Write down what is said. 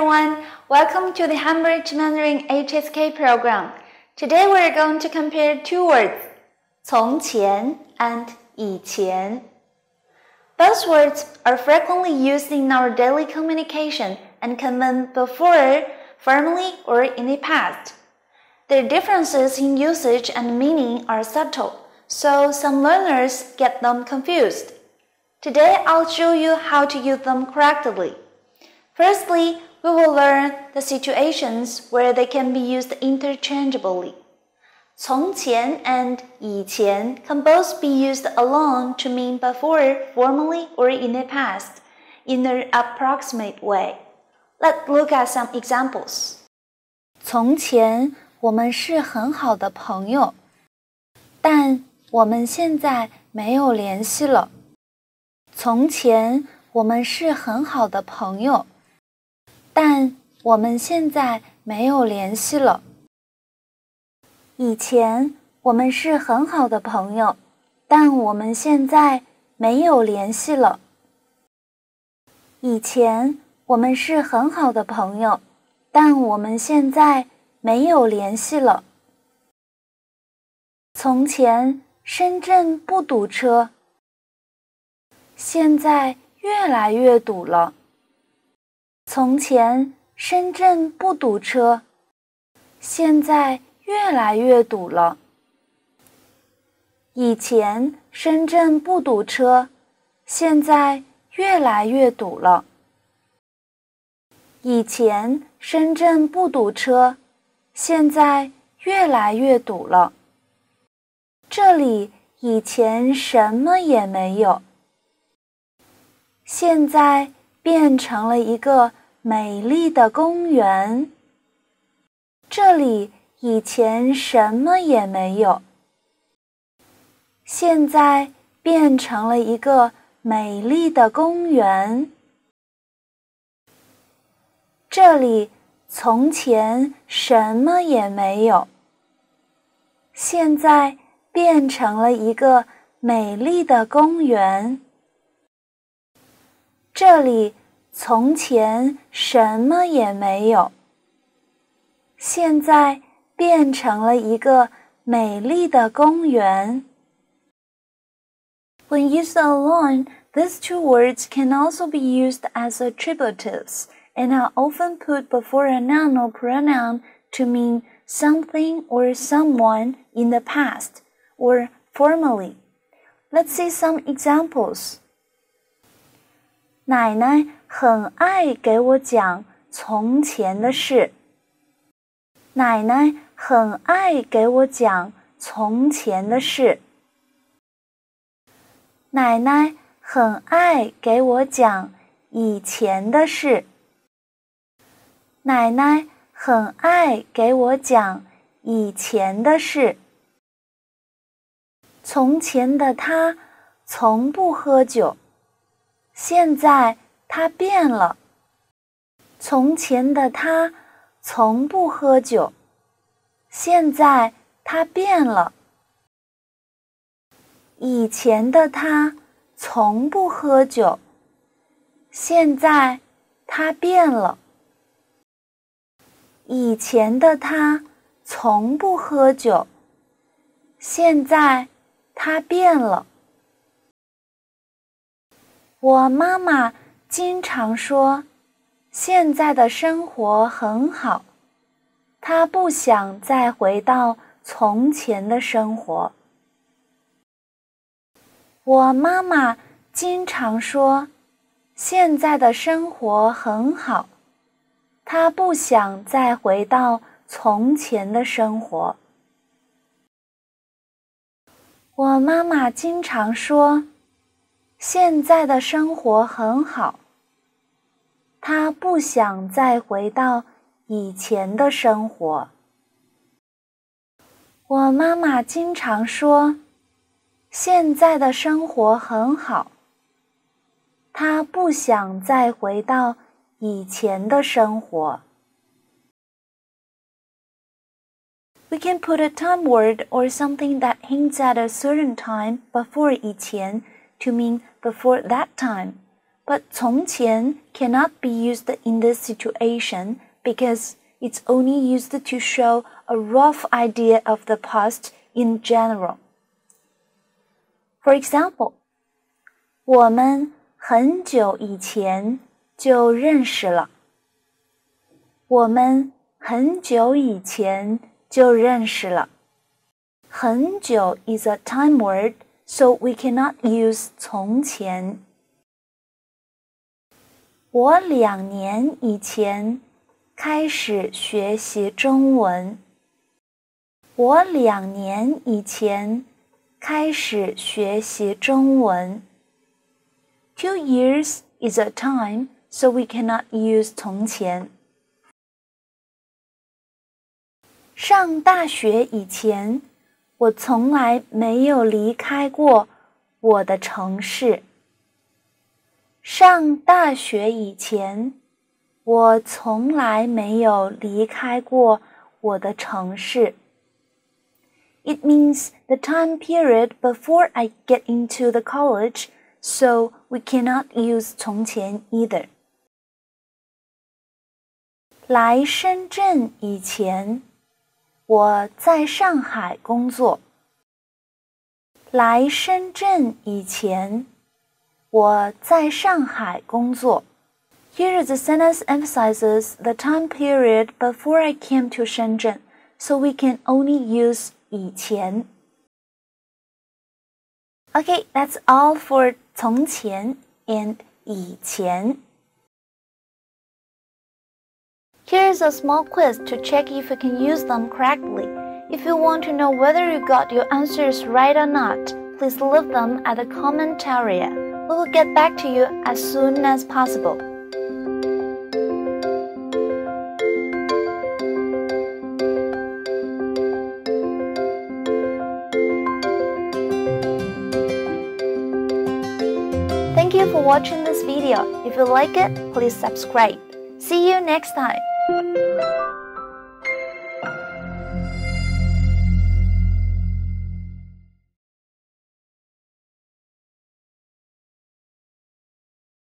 everyone. Welcome to the Hamburg Mandarin HSK program. Today we're going to compare two words, 从前 and 以前. Both words are frequently used in our daily communication and come in before, formally, or in the past. Their differences in usage and meaning are subtle, so some learners get them confused. Today I'll show you how to use them correctly. Firstly, we will learn the situations where they can be used interchangeably. 从前 and 以前 can both be used alone to mean before, formally, or in the past, in an approximate way. Let's look at some examples. 从前我们是很好的朋友，但我们现在没有联系了。从前我们是很好的朋友， 但我们现在没有联系了。以前我们是很好的朋友，但我们现在没有联系了。以前我们是很好的朋友，但我们现在没有联系了。从前深圳不堵车，现在越来越堵了。从前深圳不堵车，现在越来越堵了。以前深圳不堵车，现在越来越堵了。以前深圳不堵车，现在越来越堵了。这里以前什么也没有，现在变成了一个。美丽的公园。这里以前什么也没有，现在变成了一个美丽的公园。这里从前什么也没有，现在变成了一个美丽的公园。这里。从前什么也没有，现在变成了一个美丽的公园。When used alone, these two words can also be used as attributives and are often put before a noun or pronoun to mean something or someone in the past or formally. Let's see some examples. 奶奶很爱给我讲从前的事。奶奶很爱给我讲从前的事。奶奶很爱给我讲以前的事。奶奶很爱给我讲以前的事。从前的他从不喝酒。现在他变了。从前的他从不喝酒，现在他变了。以前的他从不喝酒，现在他变了。以前的他从不喝酒，现在他变了。我妈妈经常说，现在的生活很好，她不想再回到从前的生活。我妈妈经常说，现在的生活很好，她不想再回到从前的生活。我妈妈经常说。现在的生活很好，他不想再回到以前的生活。我妈妈经常说，现在的生活很好，他不想再回到以前的生活。We can put a time word or something that hints at a certain time before 以前 to mean before that time, but 从前 cannot be used in this situation because it's only used to show a rough idea of the past in general. For example, 我们很久以前就认识了。我们很久以前就认识了。很久 is a time word, so we cannot use 从前。我两年以前开始学习中文。我两年以前开始学习中文。Two years is a time, so we cannot use 从前。上大学以前，我从来没有离开过我的城市。上大学以前，我从来没有离开过我的城市。It means the time period before I get into the college, so we cannot use 从前 either. 来深圳以前， 我在上海工作。来深圳以前。我在上海工作。Here the sentence emphasizes the time period before I came to Shenzhen, so we can only use 以前. Okay, that's all for 从前 and 以前. Here's a small quiz to check if you can use them correctly. If you want to know whether you got your answers right or not, please leave them at the comment area. We will get back to you as soon as possible. Thank you for watching this video. If you like it, please subscribe. See you next time. thank you